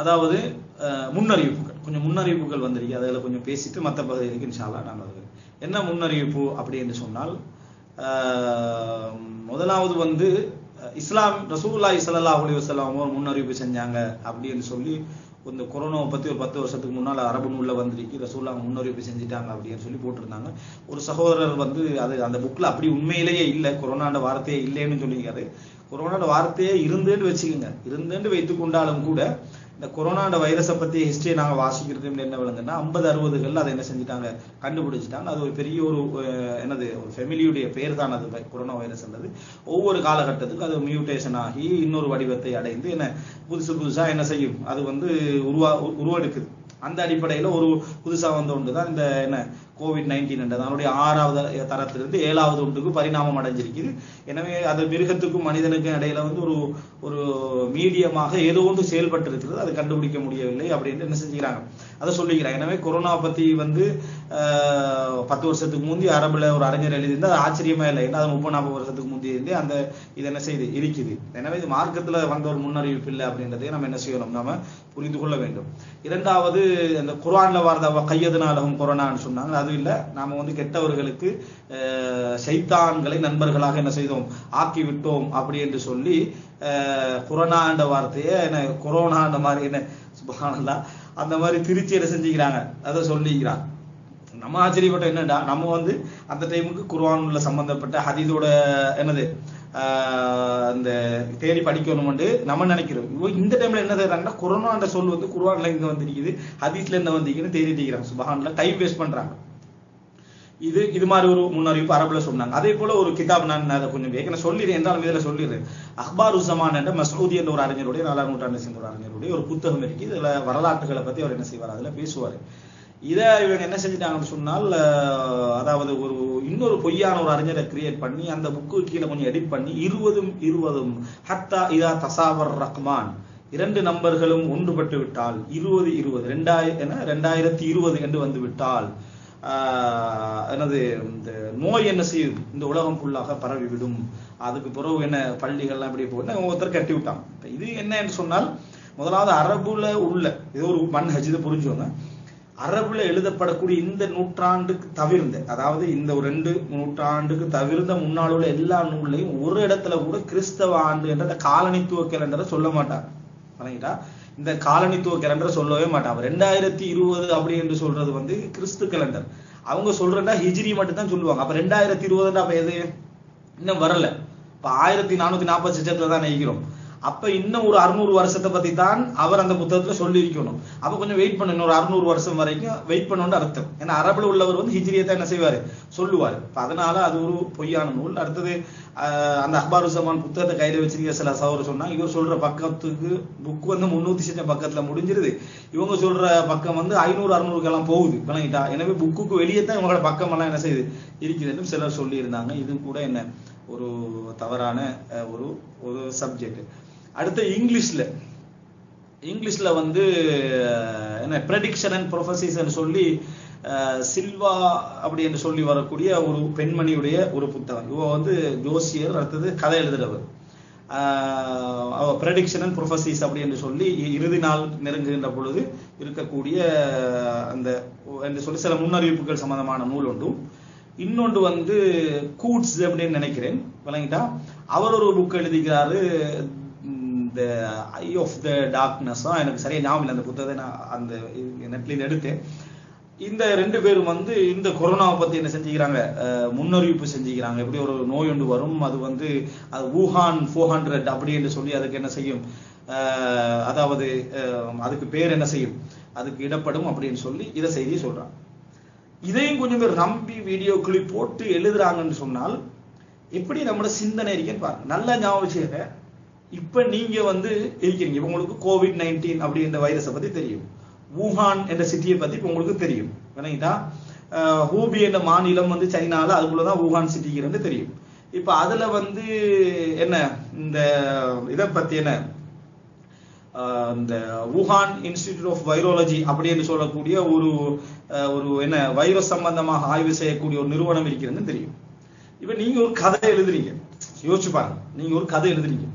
அதாவது முன்னறிவிப்புகள். கொஞ்சம் முன்னறிவிப்புகள் வந்திருக்கு. அதில் கொஞ்சம் பேசிட்டு மற்ற பகுதிகளுக்கு இன்ஷால்லா நாங்கள் என்ன முன்னறிவிப்பு அப்படின்னு சொன்னால் முதலாவது வந்து இஸ்லாம் ரசூல்லா ஸல்லல்லாஹு அலைஹி வஸல்லம் ஒரு முன்னறிவிப்பு செஞ்சாங்க அப்படின்னு சொல்லி இந்த கொரோனாவை பற்றி ஒரு பத்து வருஷத்துக்கு முன்னால் அரபு நூலில் வந்திருக்கு. ரசூல்லா முன்னறிவிப்பு செஞ்சுட்டாங்க அப்படின்னு சொல்லி போட்டிருந்தாங்க. ஒரு சகோதரர் வந்து அது அந்த புக்கில் அப்படி உண்மையிலேயே இல்லை. கொரோனாண்ட வார்த்தையே இல்லைன்னு சொல்லியிருக்காரு. கொரோனாட வார்த்தையே இருந்துன்னு வச்சுக்கோங்க. இருந்துன்னு வைத்து கொண்டாலும் கூட இந்த கொரோனாண்ட வைரஸை பத்தி ஹிஸ்டரியை நாங்க வாசிக்கிறது என்ன விளங்குன்னா ஐம்பது அறுபதுகள்ல அதை என்ன செஞ்சுட்டாங்க? கண்டுபிடிச்சிட்டாங்க. அது ஒரு பெரிய ஒரு என்னது ஒரு ஃபெமிலியுடைய பேர் தான் அது கொரோனா வைரஸ் அல்லது ஒவ்வொரு காலகட்டத்துக்கும் அது மியூட்டேஷன் ஆகி இன்னொரு வடிவத்தை அடைந்து என்ன புதுசு புதுசா என்ன செய்யும்? அது வந்து உருவா உ- உருவெடுக்குது. அந்த அடிப்படையில ஒரு புதுசா வந்த ஒன்று தான் இந்த என்ன கோவிட் நைன்டீன் என்றது அதனுடைய ஆறாவது தரத்திலிருந்து ஏழாவது ஒன்றுக்கு பரிணாமம் அடைஞ்சிருக்குது. எனவே அது மிருகத்துக்கும் மனிதனுக்கும் இடையில வந்து ஒரு ஒரு மீடியமாக ஏதோ ஒன்று செயல்பட்டு இருக்கிறது அது கண்டுபிடிக்க முடியவில்லை அப்படின்னு என்ன செஞ்சுக்கிறாங்க? அதை சொல்லிக்கிறாங்க எனவே கொரோனா பத்தி வந்து பத்து வருஷத்துக்கு முந்தி அரபுல ஒரு அறிஞர் எழுதியிருந்தா அது ஆச்சரியமா இல்லை. ஏன்னா அது முப்பது நாற்பது வருஷத்துக்கு முந்தி இருந்தே அந்த இது என்ன செய்யுது இருக்குது. எனவே இது மார்க்கத்துல வந்த ஒரு முன்னறிவிப்பு இல்லை அப்படின்றதையும் நம்ம என்ன செய்யணும்? நாம புரிந்து கொள்ள வேண்டும். இரண்டாவது அந்த குரான்ல வார்த்தை கையதுனாலும் கொரோனான்னு சொன்னாங்க. அது இல்லை. நாம வந்து கெட்டவர்களுக்கு சைத்தான்களை நண்பர்களாக என்ன செய்தோம்? ஆக்கி விட்டோம் அப்படி என்று சொல்லி அஹ், குரோனான்ற வார்த்தையை என்ன கொரோனான்ற மாதிரி என்ன சுபஹானல்லாஹ் அந்த மாதிரி திருச்சி செஞ்சுக்கிறாங்க. அதை சொல்லிக்கிறான். நம்ம ஆச்சரியப்பட்ட என்னடா நம்ம வந்து அந்த டைமுக்கு குர்வானுள்ள சம்பந்தப்பட்ட ஹதீதோட என்னது அந்த தேடி படிக்கணும்னு நம்ம நினைக்கிறோம். இந்த டைம்ல என்ன செய்யறாங்கன்னா கொரோனான்ற சொல் வந்து குர்வான்ல இங்க வந்திருக்குது ஹதீஸ்ல என்ன வந்திருக்குன்னு தேடிட்டு இருக்கிறாங்க. சுபஹான்ல டைம் வேஸ்ட் பண்றாங்க. இது இது மாதிரி ஒரு முன்னறிவிப்பு அரபுல சொன்னாங்க. அதே போல ஒரு கிதாப் நான் அதை கொஞ்சம் ஏற்கனவே சொல்லிடுறேன். என்றாலும் இதுல சொல்லிடுறேன். அக்பார் உசமான் என்ற மசூதி என்ற ஒரு அறிஞருடைய நாலாம் நூற்றாண்டு சேர்ந்த ஒரு அறிஞருடைய ஒரு புத்தகம் இருக்கு. இதுல வரலாற்றுகளை பத்தி அவர் என்ன செய்வார்? அதுல பேசுவாரு. இதை இவங்க என்ன செஞ்சுட்டாங்கன்னு சொன்னால் அதாவது ஒரு இன்னொரு பொய்யான ஒரு அறிஞரை கிரியேட் பண்ணி அந்த புக்கு கீழே கொஞ்சம் எடிட் பண்ணி இருபதும் இருபதும் ஹத்தா இதா தசாவர் ரஹ்மான் இரண்டு நம்பர்களும் ஒன்றுபட்டு விட்டால் இருபது இருபது ரெண்டாயிரம் என ரெண்டாயிரத்தி இருபது என்று வந்து விட்டால் எனது என்னது இந்த நோய் என்ன செய்யும்? இந்த உலகம் ஃபுல்லாக பரவிவிடும் அதுக்கு பிறகு என்ன பள்ளிகள்லாம் இப்படி போட்டு ஒருத்தர் கட்டி விட்டாங்க. இப்போ இது என்ன என்று சொன்னால் முதலாவது அரபுல உள்ள இது ஒரு மண் இதை புரிஞ்சுக்கோங்க அரபுல எழுதப்படக்கூடிய இந்த நூற்றாண்டுக்கு தவிர்ந்த அதாவது இந்த ஒரு ரெண்டு நூற்றாண்டுக்கு தவிர்ந்த முன்னால் உள்ள எல்லா நூல்லையும் ஒரு இடத்துல கூட கிறிஸ்தவ ஆண்டு என்ற அந்த காலனித்துவ கேலண்டரை சொல்ல மாட்டார் வணங்கிட்டா? இந்த காலனித்துவ கேலண்டர் சொல்லவே மாட்டாங்க ரெண்டாயிரத்தி இருபது அப்படி என்று சொல்றது வந்து கிறிஸ்து கேலண்டர் அவங்க சொல்றதா ஹிஜ்ரி மட்டும் தான் சொல்லுவாங்க. அப்ப ரெண்டாயிரத்தி இருபதுன்னா அப்ப எது? இன்னும் வரல. இப்ப ஆயிரத்தி நானூத்தி நாற்பது சிச்சத்துல தான் நினைக்கிறோம் அப்ப இன்னும் ஒரு அறுநூறு வருஷத்தை பத்தி தான் அவர் அந்த புத்தகத்துல சொல்லியிருக்கணும். அப்ப கொஞ்சம் வெயிட் பண்ணணும் ஒரு அறுநூறு வருஷம் வரைக்கும் வெயிட் பண்ணணும்னு அர்த்தம். ஏன்னா அரபுல உள்ளவர் வந்து ஹிஜ்ரியத்தை என்ன செய்வாரு? சொல்லுவாரு. அதனால அது ஒரு பொய்யான நூல். அடுத்தது ஆஹ், அந்த அக்பார் உசமான் புத்தகத்தை கையில வச்சிருக்க சில சவர் சொன்னா இவர் சொல்ற பக்கத்துக்கு புக் வந்து முன்னூத்தி சின்ன பக்கத்துல முடிஞ்சிருது. இவங்க சொல்ற பக்கம் வந்து ஐநூறு அறுநூறுக்கெல்லாம் போகுது. விளங்கிட்டா? எனவே புக்குக்கு வெளியே தான் இவங்களோட பக்கம் எல்லாம் என்ன செய்யுது? இருக்குதுன்னு சிலர் சொல்லி இருந்தாங்க இது கூட என்ன? ஒரு தவறான அஹ், ஒரு ஒரு சப்ஜெக்ட் அடுத்து இங்கிலீஷ்ல. இங்கிலீஷ்ல வந்து என்ன ப்ரெடிக்ஷன் அண்ட் ப்ரொஃபசிஸ் சொல்லி சில்வா அப்படி என்று சொல்லி வரக்கூடிய ஒரு பெண்மணியுடைய ஒரு புத்தகம். இவ வந்து ஜோசியர் அடுத்தது கதை எழுதுறவர். ப்ரெடிக்ஷன் அண்ட் ப்ரொஃபசிஸ் அப்படி என்று சொல்லி இறுதி நாள் நெருங்குகின்ற பொழுது இருக்கக்கூடிய அந்த என்று சொல்லி சில முன்னறிவிப்புகள் சம்பந்தமான நூல் ஒன்றும். இன்னொன்று வந்து கூட்ஸ் அப்படின்னு நினைக்கிறேன் விளங்கிட்டா. அவர் ஒரு book எழுதிக்கிறாரு the eye of the darkness எனக்கு சரியா ஞாபகம் இல்லை அந்த புத்தகத்தை நான் அந்த நெட்லேருந்து எடுத்தேன். இந்த ரெண்டு பேரும் வந்து இந்த கொரோனாவை பத்தி என்ன செஞ்சுக்கிறாங்க? முன்னறிவிப்பு செஞ்சுக்கிறாங்க. எப்படி ஒரு நோய் ஒன்று வரும் அது வந்து அது வூஹான் ஃபோர் ஹண்ட்ரட் அப்படி என்று சொல்லி அதுக்கு என்ன செய்யும்? அதாவது அதுக்கு பேர் என்ன செய்யும்? அதுக்கு இடப்படும் அப்படின்னு சொல்லி இதை செய்தி சொல்றாங்க. இதையும் கொஞ்சம் பேர் நம்பி வீடியோ கிளிப் போட்டு எழுதுறாங்கன்னு சொன்னால் எப்படி நம்மளோட சிந்தனை இருக்கேன்னு பாருங்க. நல்ல ஞாபகம் இப்ப நீங்க வந்து இருக்கிறீங்க. இப்ப உங்களுக்கு கோவிட் நைன்டீன் அப்படின்ற வைரஸை பத்தி தெரியும். வூஹான் என்ற சிட்டியை பத்தி இப்ப உங்களுக்கு தெரியும். விளங்கிட்டா ஹூபி என்ற மாநிலம் வந்து சைனால அதுக்குள்ளதான் வூஹான் சிட்டிங்கிறது தெரியும். இப்ப அதுல வந்து என்ன? இந்த இதை பத்தி என்ன? இந்த வுஹான் இன்ஸ்டிடியூட் ஆஃப் வைரோலஜி அப்படின்னு சொல்லக்கூடிய ஒரு ஒரு என்ன? வைரஸ் சம்பந்தமாக ஆய்வு செய்யக்கூடிய ஒரு நிறுவனம் இருக்கிறதுன்னு தெரியும். இப்ப நீங்க ஒரு கதை எழுதுறீங்க. யோசிச்சு பாருங்க. நீங்க ஒரு கதை எழுதுறீங்க.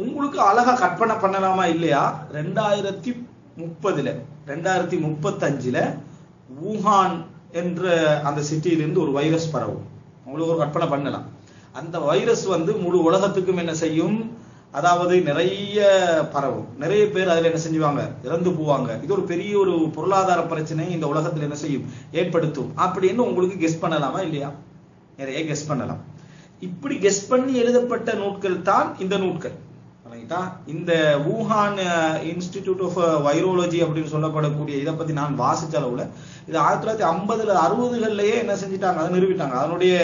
உங்களுக்கு அழகா கற்பனை பண்ணலாமா இல்லையா? ரெண்டாயிரத்தி முப்பதுல ரெண்டாயிரத்தி முப்பத்தஞ்சுல வூஹான் என்ற அந்த சிட்டியிலிருந்து ஒரு வைரஸ் பரவும். உங்களுக்கு ஒரு கற்பனை பண்ணலாம். அந்த வைரஸ் வந்து முழு உலகத்துக்கும் என்ன செய்யும்? அதாவது நிறைய பரவும். நிறைய பேர் அதுல என்ன செஞ்சுவாங்க? இறந்து போவாங்க. இது ஒரு பெரிய ஒரு பொருளாதார பிரச்சனை. இந்த உலகத்துல என்ன செய்யும்? ஏற்படுத்தும். அப்படின்னு உங்களுக்கு கெஸ் பண்ணலாமா இல்லையா? நிறைய கெஸ் பண்ணலாம். இப்படி கெஸ் பண்ணி எழுதப்பட்ட நூட்கள் தான் இந்த நூட்கள். ரைட்டா இந்த வூஹான் இன்ஸ்டிடியூட் ஆஃப் வைரோலஜி அப்படின்னு சொல்லப்படக்கூடிய இதை பத்தி நான் வாசிச்ச அளவுல இது ஆயிரத்தி தொள்ளாயிரத்தி ஐம்பதுல அறுபதுகள்லயே என்ன செஞ்சுட்டாங்க? அதை நிறுவிட்டாங்க. அதனுடைய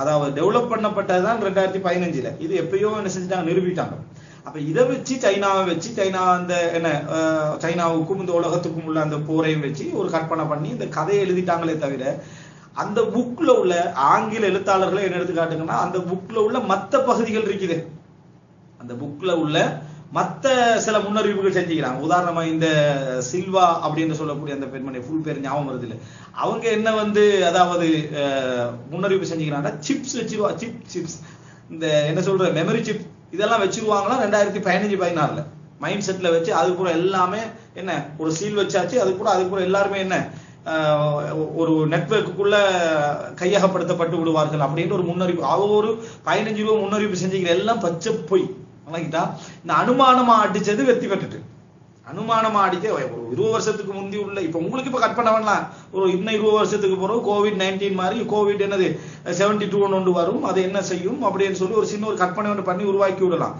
அதாவது டெவலப் பண்ணப்பட்டதுதான் ரெண்டாயிரத்தி பதினஞ்சுல. இது எப்பயோ என்ன செஞ்சுட்டாங்க? நிறுவிட்டாங்க. அப்ப இதை வச்சு சைனாவை வச்சு சைனா அந்த என்ன சைனாவுக்கும் இந்த உலகத்துக்கும் உள்ள அந்த போரையும் வச்சு ஒரு கற்பனை பண்ணி இந்த கதையை எழுதிட்டாங்களே தவிர அந்த புக்ல உள்ள ஆங்கில எழுத்தாளர்களை என்ன எடுத்து காட்டுங்கன்னா அந்த புக்ல உள்ள மத்த பகுதிகள் இருக்குது. அந்த புக்ல உள்ள மத்த சில முன்னறிவிப்புகள் செஞ்சுக்கிறாங்க. உதாரணமா இந்த சில்வா அப்படின்னு சொல்லக்கூடிய அந்த பெண்மணி ஃபுல் பேர் ஞாபகம் வருது இல்லை? அவங்க என்ன வந்து அதாவது முன்னறிவிப்பு செஞ்சுக்கிறாங்கன்னா சிப்ஸ் வச்சிருவா சிப் சிப்ஸ் இந்த என்ன சொல்ற மெமரி சிப் இதெல்லாம் வச்சிருவாங்களா? ரெண்டாயிரத்தி பதினஞ்சு பதினாறுல. மைண்ட் செட்ல வச்சு அது கூட எல்லாமே என்ன? ஒரு சீல் வச்சாச்சு அது கூட அது கூட எல்லாருமே என்ன? ஒரு நெட்ஒர்க்குள்ள கையகப்படுத்தப்பட்டு விடுவார்கள் அப்படின்ற ஒரு முன்னறிவு. அவ ஒரு பதினஞ்சு ரூபா முன்னறிவிப்பு செஞ்சுக்கிற எல்லாம் பச்சை பொய். வாங்கிட்டா? இந்த அனுமானமா அடிச்சது வெற்றி பெற்றுட்டு அனுமானமா அடிக்க ஒரு இருபது வருஷத்துக்கு முந்தி உள்ள இப்ப உங்களுக்கு இப்ப கற்பனை பண்ணலாம் ஒரு இன்னும் இருபது வருஷத்துக்கு பிறகு கோவிட் நைன்டீன் மாதிரி கோவிட் என்னது செவன்டி டூ ஒன்று வரும். அது என்ன செய்யும் அப்படின்னு சொல்லி ஒரு சின்ன ஒரு கற்பனை ஒன்று பண்ணி உருவாக்கி விடலாம்.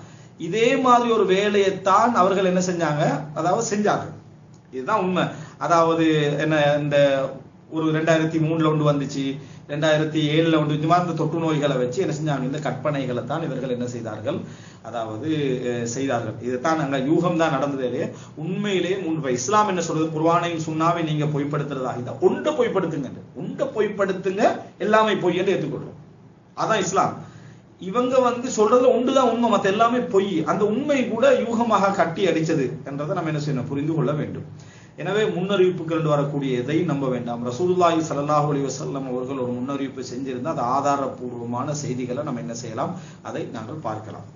இதே மாதிரி ஒரு வேலையைத்தான் அவர்கள் என்ன செஞ்சாங்க? அதாவது செஞ்சாங்க இதுதான் உண்மை. அதாவது என்ன இந்த ஒரு ரெண்டாயிரத்தி மூணுல ஒன்று வந்துச்சு. ரெண்டாயிரத்தி ஏழுல ஒன்று இந்த மாதிரி இந்த தொற்று நோய்களை வச்சு என்ன செஞ்சாங்க? இந்த கற்பனைகளை தான் இவர்கள் என்ன செய்தார்கள்? அதாவது செய்தார்கள். இதுதான் அங்க யூகம் தான் நடந்ததே உண்மையிலேயே முன் இஸ்லாம் என்ன சொல்றது குர்வானையும் சுண்ணாவை நீங்க பொய்ப்படுத்துறதா இந்த ஒன்றை பொய்ப்படுத்துங்க ஒன்றை பொய்ப்படுத்துங்க எல்லாமே பொய் என்று ஏற்றுக்கொள்றோம் அதான் இஸ்லாம். இவங்க வந்து சொல்றதுல ஒன்றுதான் உண்மை. மத்த எல்லாமே பொய். அந்த உண்மை கூட யூகமாக கட்டி அடிச்சது என்றதை நம்ம என்ன செய்யணும்? புரிந்து கொள்ள வேண்டும். எனவே முன்னறிவிப்புகள் கண்டு வரக்கூடிய எதையும் நம்ப வேண்டாம். ரசூலுல்லாஹி சல்லாஹூ அலி வசல்லம் அவர்கள் ஒரு முன்னறிவிப்பு செஞ்சிருந்தால் அது ஆதாரப்பூர்வமான செய்திகளை நம்ம என்ன செய்யலாம்? அதை நாங்கள் பார்க்கலாம்.